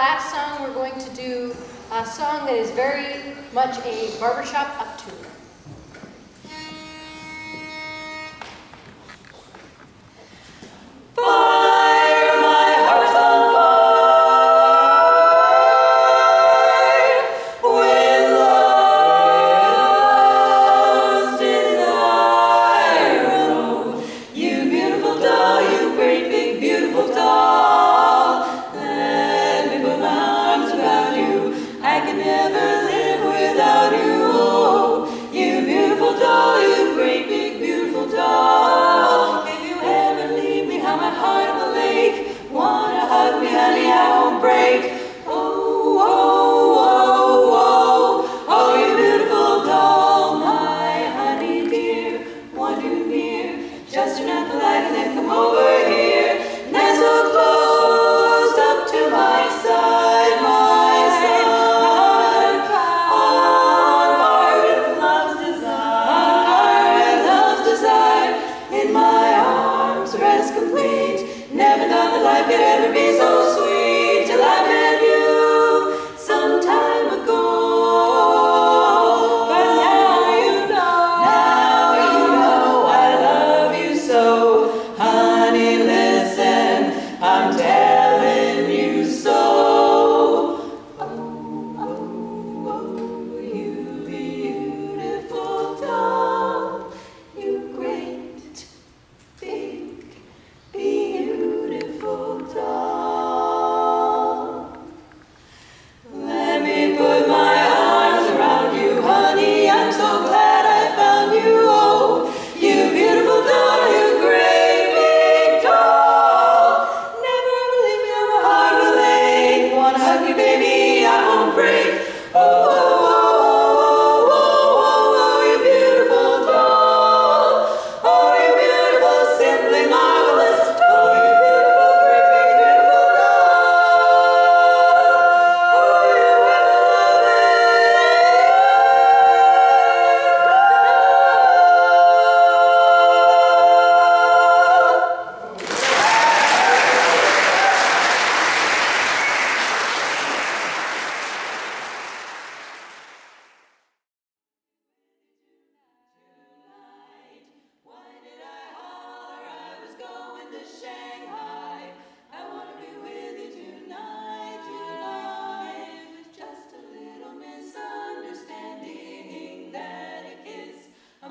last song, we're going to do a song that is very much a barbershop Italian break. Up tune. on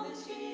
this